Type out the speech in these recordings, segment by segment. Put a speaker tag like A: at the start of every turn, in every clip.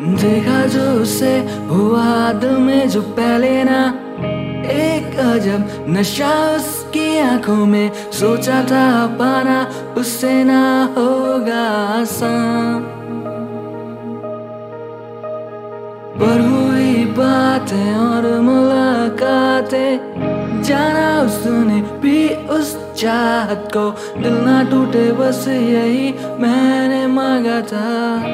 A: देखा जो उसे हुआ में जो पहले ना। एक अजब नशा उसकी आँखों में, सोचा था पाना, उससे ना होगा आसान। पर हुई बातें और मुलाकातें, जाना उसने भी उस चाहत को। दिल ना टूटे, बस यही मैंने मांगा था।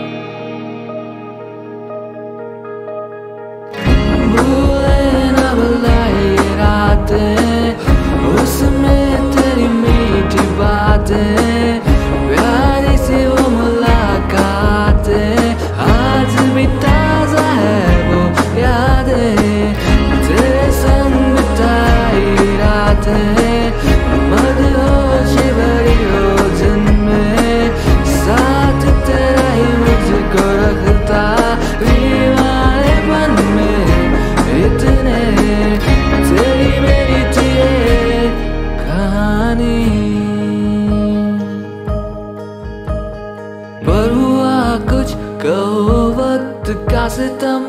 A: वक्त का सितम,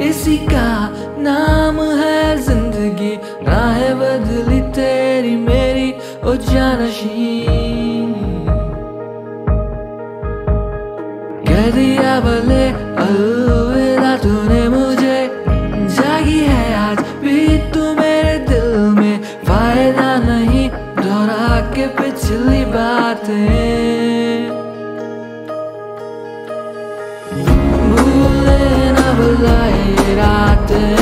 A: इसी का नाम है ज़िंदगी। राह बदली तेरी, मेरी ओ जानशी कह दिया भले, अलविदा तूने मुझे। जागी है आज भी तू मेरे दिल में। फ़ायदा नहीं, दोहरा के पिछली बातें। did I do?